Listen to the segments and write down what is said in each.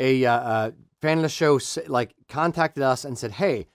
a uh, uh, fan of the show like contacted us and said, "Hey,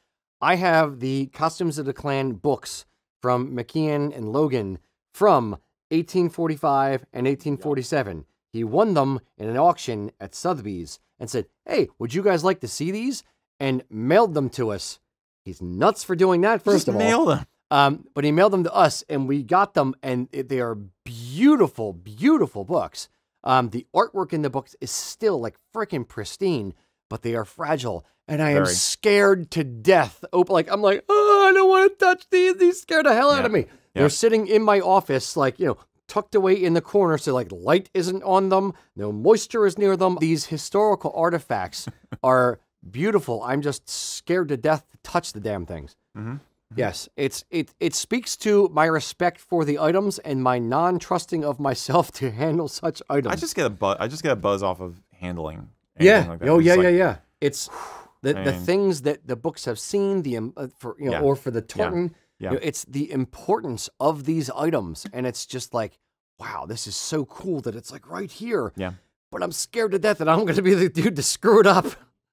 I have the Costumes of the Clan books from McIan and Logan from 1845 and 1847. He won them in an auction at Sotheby's and said, "Hey, would you guys like to see these?" and mailed them to us. He's nuts for doing that. First Just of all, mail them. um, but he mailed them to us, and we got them, and it- they are beautiful, beautiful books. Um, the artwork in the books is still like freaking pristine, but they are fragile, and I am scared to death. Oh, like I'm like, oh, I don't want to touch these. These scare the hell out of Yeah. me. They're sitting in my office, like you know, tucked away in the corner, so like light isn't on them, no moisture is near them. These historical artifacts are beautiful. I'm just scared to death to touch the damn things. Mm-hmm. Yes, it's it it speaks to my respect for the items and my non-trusting of myself to handle such items. I just get a buzz. I just get a buzz off of handling. yeah, like that. oh It's yeah, like, yeah, yeah. It's the I the mean- things that the books have seen, the um, uh, for you know, Yeah. or for the tartan. Yeah. you know, it's the importance of these items, and it's just like, wow, this is so cool that it's like right here. Yeah. But I'm scared to death that I'm going to be the dude to screw it up.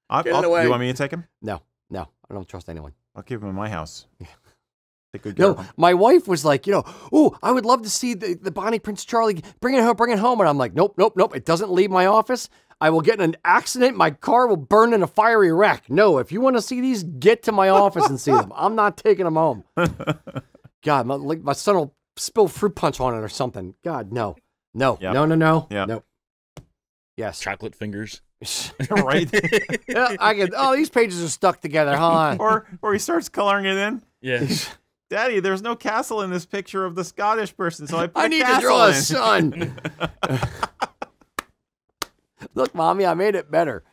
I, Get it I'll, away. you want me to take him? No, no, I don't trust anyone. I'll keep him in my house. Take good care of No, him. my wife was like, you know, oh, I would love to see the, the Bonnie Prince Charlie. Bring it home, bring it home. And I'm like, nope, nope, nope. It doesn't leave my office. I will get in an accident. My car will burn in a fiery wreck. No, if you want to see these, get to my office and see them. I'm not taking them home. God, my, like, my son will spill fruit punch on it or something. God, no, no, Yep. no, no, no, Yep. no. Yes, Chocolate fingers. right? yeah, I can. Oh, these pages are stuck together. Hold on. or or he starts coloring it in. Yeah. Daddy, there's no castle in this picture of the Scottish person, so I put I a need to castle draw a in. sun. Look, mommy, I made it better.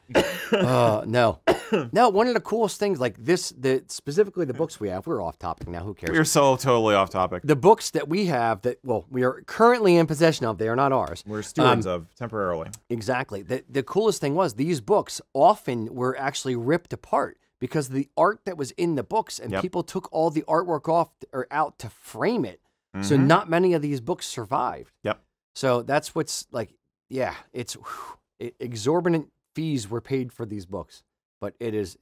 Uh, no, no. One of the coolest things, like this, the specifically the books we have. We're off topic now. Who cares? We're so totally off topic. the books that we have that well, we are currently in possession of. They are not ours. We're stewards Um, of temporarily. Exactly. The the coolest thing was these books often were actually ripped apart because the art that was in the books, and Yep. people took all the artwork off or out to frame it. So Mhm. not many of these books survived. Yep. So that's what's like, yeah, it's whew, exorbitant fees were paid for these books, but it is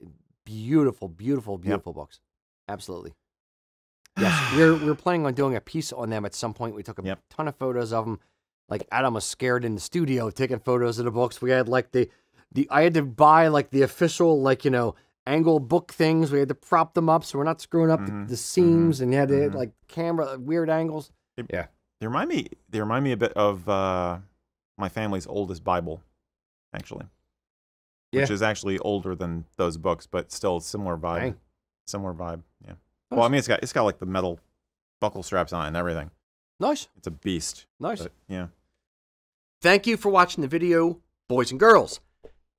beautiful, beautiful, beautiful books. Absolutely. Yes, we're we're planning on doing a piece on them at some point. We took a Yep. ton of photos of them. Like Adam was scared in the studio taking photos of the books. We had like the the I had to buy like the official like you know angle book things. We had to prop them up so we're not screwing up Mhm, the, the seams, and you had to mhm. like camera weird angles. Yeah. They remind me. They remind me a bit of uh, my family's oldest Bible, actually. Which is actually older than those books, but still similar vibe. Dang. Similar vibe. Yeah. Well, I mean, it's got it's got like the metal buckle straps on it and everything. Nice, It's a beast. nice. But, yeah. Thank you for watching the video, boys and girls.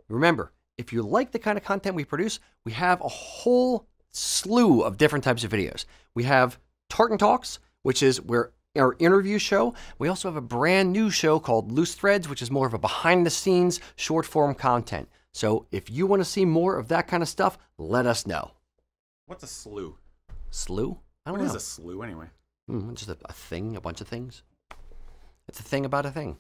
Remember, if you like the kind of content we produce, we have a whole slew of different types of videos. We have Tartan Talks, which is where our interview show. We also have a brand new show called Loose Threads, which is more of a behind the scenes short form content. So if you want to see more of that kind of stuff, let us know. What's a slew? Slew? I don't What know. is a slew anyway? Hmm, just a, a thing, a bunch of things. It's a thing about a thing.